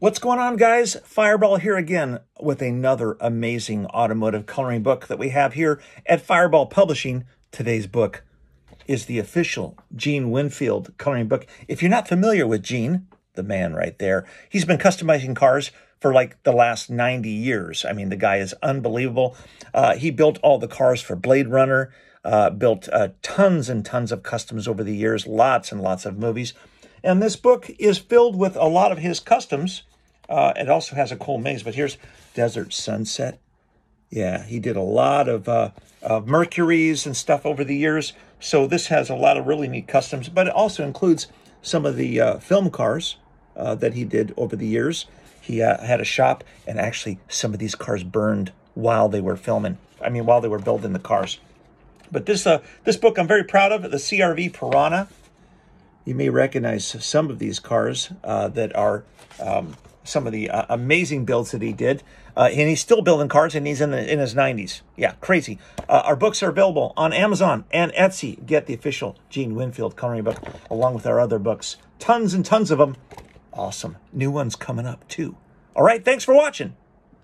What's going on, guys? Fireball here again with another amazing automotive coloring book that we have here at Fireball Publishing. Today's book is the official Gene Winfield coloring book. If you're not familiar with Gene, the man right there, he's been customizing cars for like the last 90 years. I mean, the guy is unbelievable. Uh, he built all the cars for Blade Runner, uh, built uh, tons and tons of customs over the years, lots and lots of movies. And this book is filled with a lot of his customs uh, it also has a cool maze, but here's Desert Sunset. Yeah, he did a lot of, uh, Mercuries and stuff over the years. So this has a lot of really neat customs, but it also includes some of the uh, film cars uh, that he did over the years. He uh, had a shop, and actually, some of these cars burned while they were filming. I mean, while they were building the cars. But this uh, this book, I'm very proud of. The CRV Piranha. You may recognize some of these cars uh, that are um, some of the uh, amazing builds that he did. Uh, and he's still building cars and he's in, the, in his 90s. Yeah, crazy. Uh, our books are available on Amazon and Etsy. Get the official Gene Winfield coloring book along with our other books. Tons and tons of them. Awesome. New ones coming up too. All right, thanks for watching.